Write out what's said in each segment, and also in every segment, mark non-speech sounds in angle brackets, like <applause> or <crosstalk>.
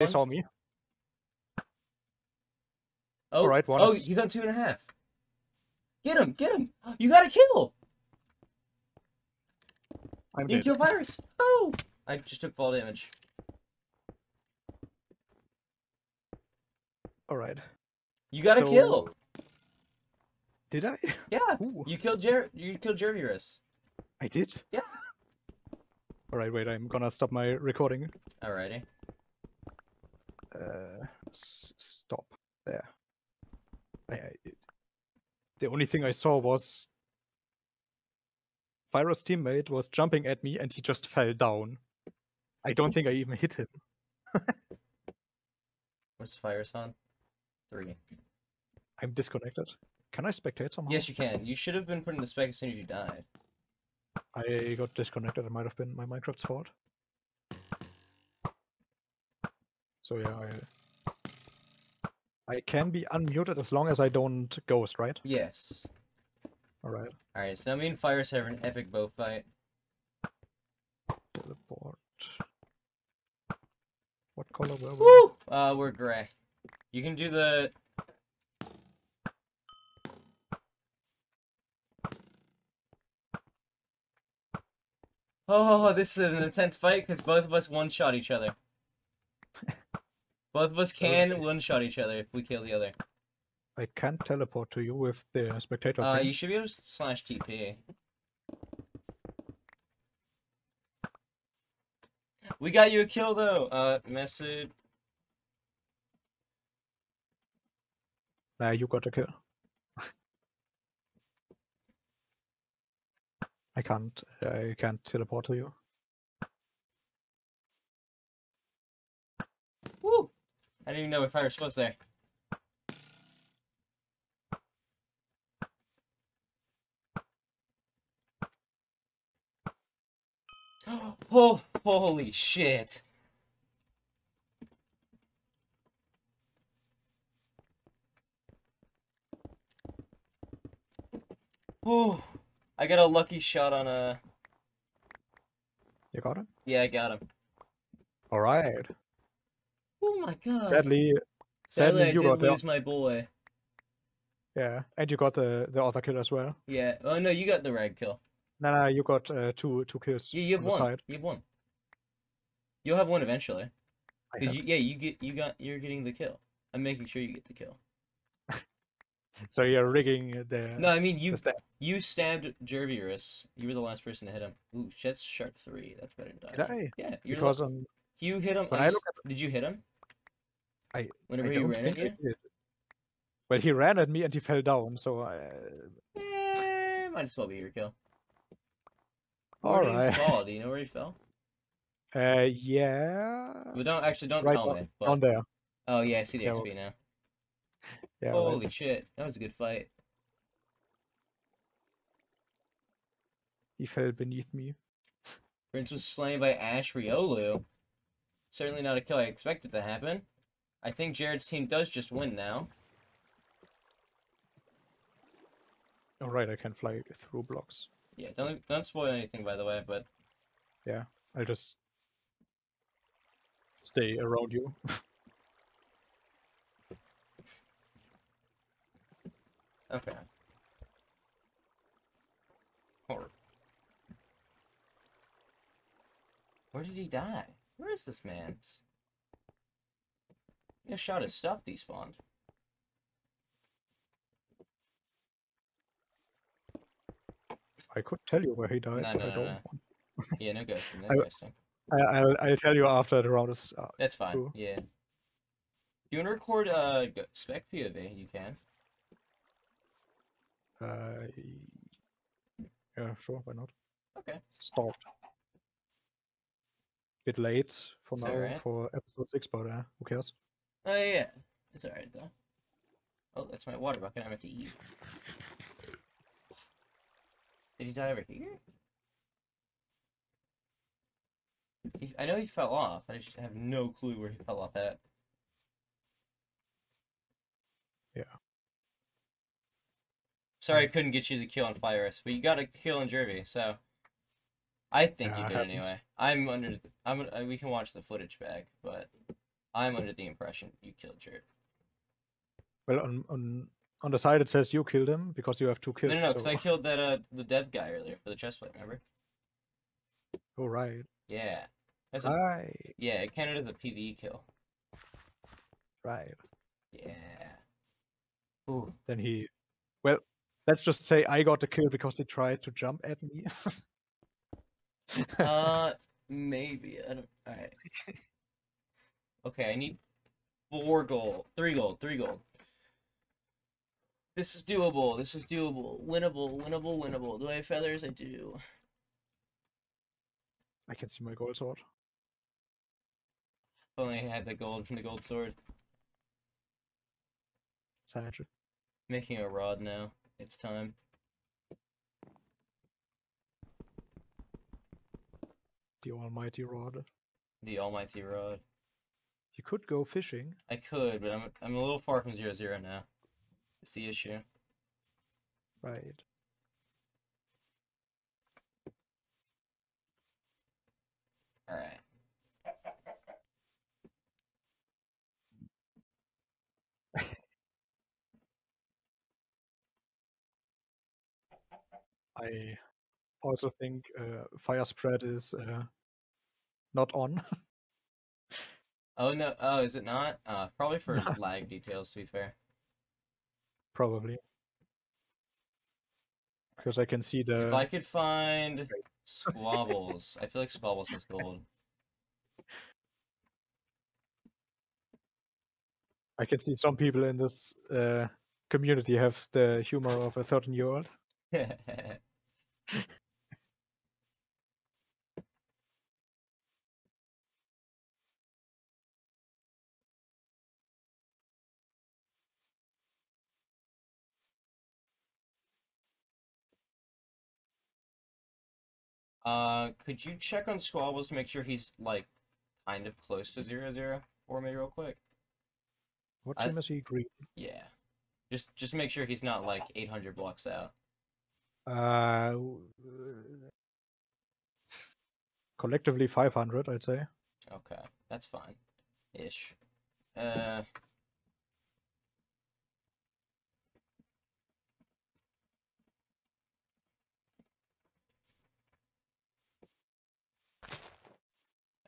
They saw me. Oh, Alright, one oh, is- he's on two and a half. Get him! Get him! You got a kill! I'm You dead. kill virus! Oh! I just took fall damage. All right. You got a kill! Did I? Yeah! Ooh, You killed Jer. You killed Jervirus. I did. Yeah. All right, wait. I'm gonna stop my recording. Alrighty. Uh, s- stop there. I, I, the only thing I saw was Virus teammate was jumping at me and he just fell down. I don't think I even hit him. <laughs> What's virus on? Three. I'm disconnected. Can I spectate somehow? Yes, you can. You should have been put in the spec as soon as you died. I got disconnected. It might have been my Minecraft's fault. So yeah, I I can be unmuted as long as I don't ghost, right? Yes. All right. Alright, so now me and Virus have an epic bow fight. Teleport. What color were we? Woo! Uh, we're gray. You can do the. Oh, this is an intense fight because both of us one-shot each other. Both of us can Okay. one-shot each other if we kill the other. I can't teleport to you with the spectator Uh, thing. you should be able to slash TP. We got you a kill though. Uh, message. Nah, you got a kill. <laughs> I can't. I can't teleport to you. Woo! I didn't even know if Virus was supposed there. <gasps> Oh, holy shit. Oh, I got a lucky shot on a. You got him? Yeah, I got him. All right. Oh my god. Sadly, Sadly, sadly, I you did the lose my boy. yeah, and you got the the other kill as well. Yeah. Oh no, you got the rag kill. No, no, you got uh, two two kills Yeah, you have on one. You have one. You'll have one eventually. I Cause you, yeah, you get you got you're getting the kill. I'm making sure you get the kill. <laughs> So you're rigging the No, I mean you you stabbed Jervirus. You were the last person to hit him. Ooh, that's sharp three. That's better than Did dying. I? Yeah, you're the- Because um, you hit him. when I'm I s- look did you hit him? I- Whenever I he ran at you. Well, he ran at me and he fell down. So I. Eh, might as well be your kill. All Where did right. he <laughs> fall? Do you know where he fell? Uh, yeah. Well, don't actually don't right tell on, me. But... on there. Oh yeah, I see the Yeah, XP now. Yeah. right. Holy shit, that was a good fight. He fell beneath me. Prince was slain by Ash Riolu. Certainly not a kill I expected to happen. I think Jared's team does just win now. All right, I can fly through blocks. Yeah, don't don't spoil anything by the way, but yeah, I'll just stay around you. <laughs> okay. Or Where did he die? Where is this man? Know, shot his stuff despawned. I could tell you where he died, No, but no, I no, don't. no. <laughs> Yeah, no ghosting, <laughs> no I- ghosting. I, I'll I'll tell you after the round is. Uh, That's fine. Cool. Yeah. Do you want to record uh spec POV? You can. uh, yeah, sure, why not? Okay. Start. Bit late for now right? for episode six, but uh, who cares? Oh yeah, it's alright though. Oh, that's my water bucket. I meant to eat. Did he die over here? He, I know he fell off. I just have no clue where he fell off at. Yeah. Sorry, I couldn't get you the kill on Virus, but you got a kill on Jervy, so I think Yeah, you did anyway. I'm under. the- I'm. uh, We can watch the footage back, but I'm under the impression you killed Jared. Well, on on on the side it says you killed him because you have two kills. No, no, no, because so- I killed that uh the dev guy earlier for the chest plate. Remember? Oh right. Yeah. That's a, Right. yeah, it counted as a PVE kill. Right. Yeah. Ooh. Then he. Well, let's just say I got the kill because he tried to jump at me. <laughs> Uh, maybe. I don't. All right. <laughs> Okay, I need four gold, three gold, three gold. This is doable. This is doable. Winnable. Winnable. Winnable. Do I have feathers? I do. I can see my gold sword. If only I had the gold from the gold sword. Sage. Making a rod now. It's time. The almighty rod. The almighty rod. You could go fishing. I could, but I'm I'm a little far from zero zero now. It's the issue. Right. All right. <laughs> I also think uh, fire spread is uh, not on. <laughs> Oh no. Oh, is it not? Uh, probably for <laughs> lag details. To be fair. Probably. Because I can see the. If I could find <laughs> squabbles, I feel like squabbles is gold. I can see some people in this uh, community have the humor of a 13 year old. <laughs> uh, could you check on squabbles to make sure he's like kind of close to zero zero for me, real quick? What I- is he? Green. Yeah. Just just make sure he's not like 800 blocks out. Uh, collectively 500, I'd say. Okay, that's fine. Ish. Uh.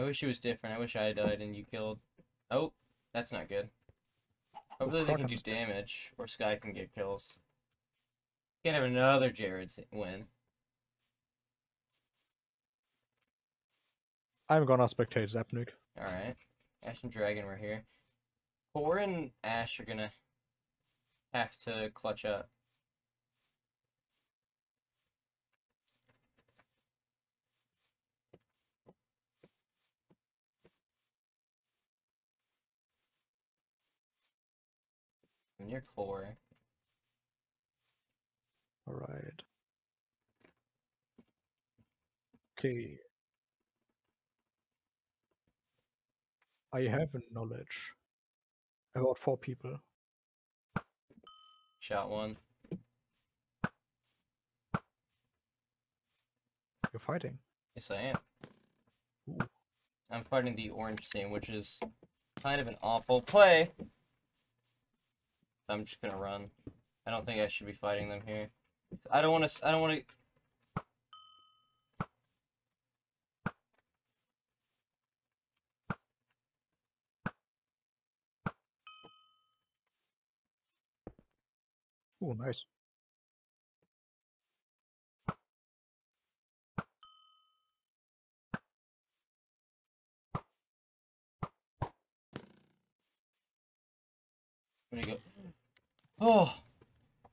I wish it was different. I wish I died and you killed. Oh, that's not good. Hopefully they can do damage, or Sky can get kills. Can't have another Jared win. I'm gonna spectate Zapnik. Alright. Ash and Dragon were here. Core and Ash are gonna have to clutch up. And your core. Alright. Okay. I have knowledge about four people. Shot one. You're fighting. Yes, I am. Ooh. I'm fighting the orange team, which is kind of an awful play. So I'm just gonna run. I don't think I should be fighting them here. I don't want to. I don't want to. Oh, nice. Where'd he go? Oh,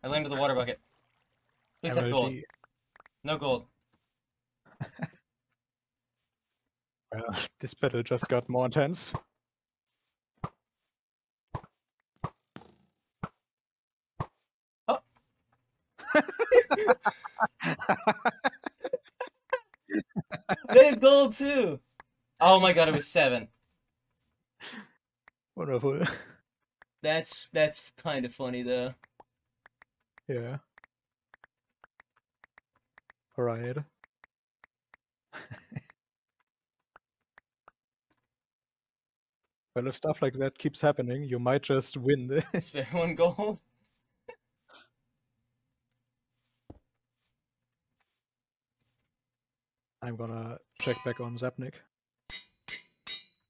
I landed the water bucket. Please have gold. No gold. <laughs> Well, this battle just got more intense. <laughs> They have gold too. Oh my god, it was seven. <laughs> Wonderful. That's that's kind of funny though. yeah. Alright. Well, if stuff like that keeps happening, you might just win <laughs> this. Spare one gold. I'm gonna check back on Zapnik.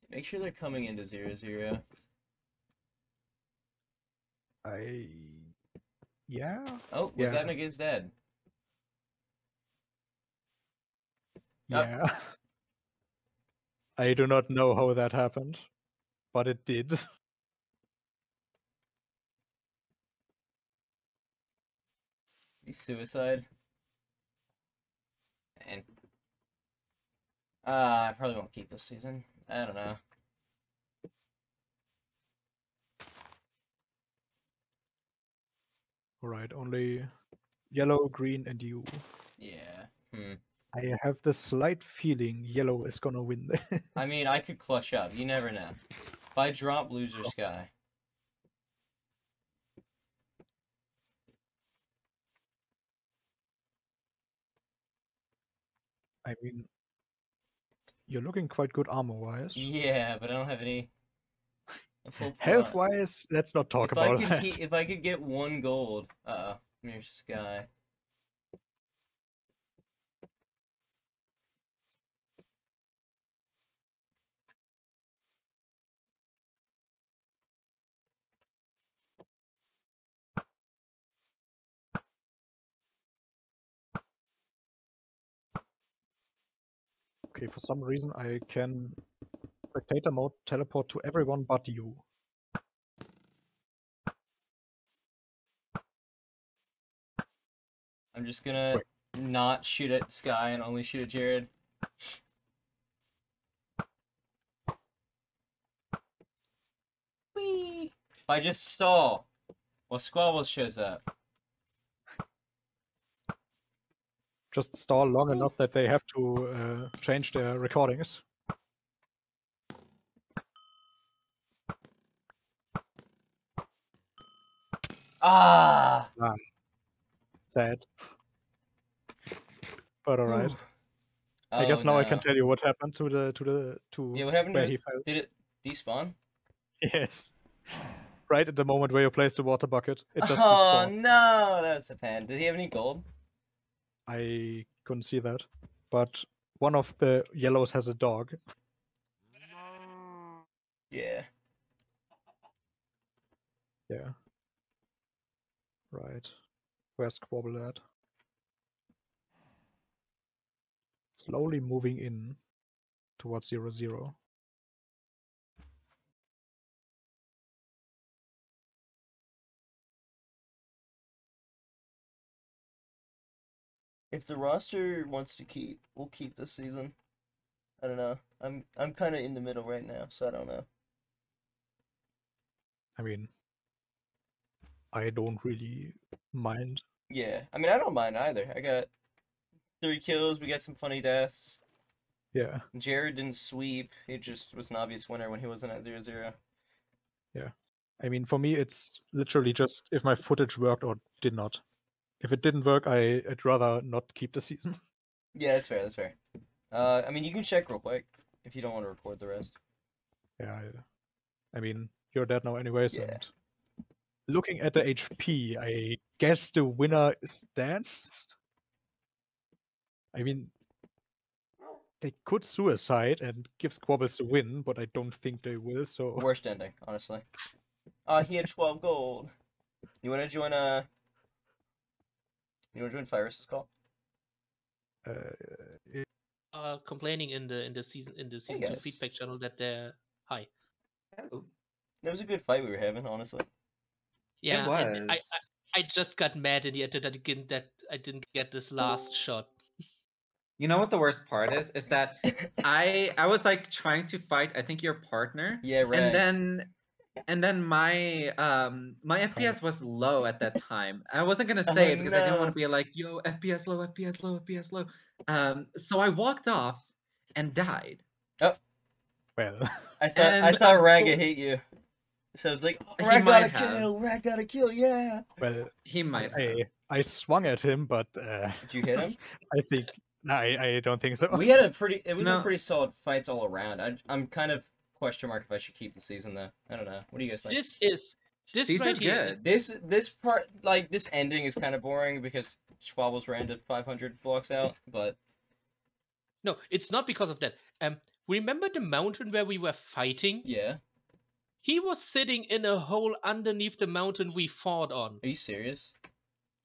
Make sure they're coming into zero zero. I. Yeah. Oh, Yeah. Wazavnik is dead. Yep. Yeah. <laughs> I do not know how that happened, but it did. <laughs> He's suicide. And uh, I probably won't keep this season. I don't know. Alright, only yellow, green, and you. Yeah. Hmm. I have the slight feeling yellow is gonna win. There. <laughs> I mean, I could clutch up. You never know. If I drop loser sky. I mean, you're looking quite good armor wise. Yeah, but I don't have any. A Health wise, let's not talk if about I that. if I could get one gold, uh, near sky. Okay, for some reason I can spectator mode teleport to everyone but you. I'm just gonna not shoot at Sky and only shoot at Jared. Whee! If I just stall, well, Squabble shows up. Just stall long enough that they have to uh, change their recordings. Ah! Sad. But alright. Ooh. I guess Oh, now I can tell you what happened to the to the to Yeah, what happened where to he fell. Did it despawn? Yes. Right at the moment where you place the water bucket, it just oh despawned. no, that's a pan. Did he have any gold? I couldn't see that. But one of the yellows has a dog. Yeah. Yeah. Right. Where's Squabble at? Slowly moving in towards zero zero. If the roster wants to keep, we'll keep this season. I don't know. I'm I'm kind of in the middle right now, so I don't know. I mean, I don't really mind. Yeah, I mean I don't mind either. I got three kills. We got some funny deaths. Yeah. Jared didn't sweep. He just was an obvious winner when he wasn't at zero zero. Yeah. I mean, for me, it's literally just if my footage worked or did not. If it didn't work, I, I'd rather not keep the season. <laughs> Yeah, that's fair. That's fair. Uh, I mean you can check real quick if you don't want to record the rest. Yeah. I, I mean, you're dead now, anyways. Yeah. And looking at the HP, I guess the winner stands. I mean, they could suicide and give Squabbles the win, but I don't think they will. So <laughs> Worst ending, honestly. Uh, he had 12 gold. You want to join uh You want to join Virus's call? uh, it- uh, complaining in the in the season in the season two feedback channel that they're high. Hello. That was a good fight we were having, honestly. Yeah, it was. and I, I I just got mad in the end that I didn't that I didn't get this last shot. You know what the worst part is? Is that I I was like trying to fight. I think your partner, Yeah, right. and then and then my um my FPS was low at that time. I wasn't gonna say Oh, it because I didn't want to be like, yo, FPS low, FPS low, FPS low. Um, so I walked off and died. Oh, well, I thought I and thought Raga unfor- hate you. So I was like, oh, He Rag got a have. kill, Rag got a kill, yeah. well, He might. have. I I swung at him, but uh, Did you hit him? <laughs> I think no, I, I don't think so. we had a pretty it was No. a pretty solid fights all around. I I'm kind of question mark if I should keep the season though. I don't know. What do you guys think? This is this Season's right good. This this part like this ending is kind of boring because Squabbles ran to 500 blocks out, but No, it's not because of that. Um, remember the mountain where we were fighting? yeah. He was sitting in a hole underneath the mountain we fought on. Are you serious?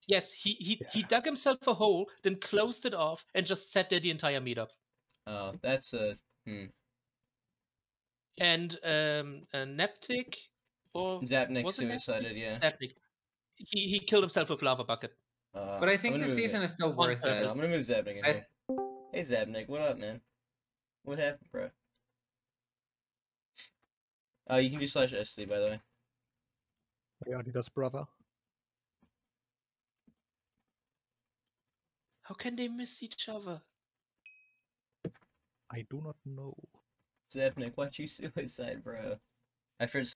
Yes, he he, he dug himself a hole, then closed it off, and just sat there the entire meetup. Oh, that's a hmm. And um, uh, Neptic or Zapnik Was it next suicided. Yeah. Neptic, he he killed himself with lava bucket. Uh, But I think the season it. is still worth it. I'm gonna move Zapnik in I- here. Hey Zapnik, what up, man? What happened, bro? Uh, you can do slash SD by the way. Leonidas brother. How can they miss each other? I do not know. Zapnik, why'd you <laughs> suicide, bro? I first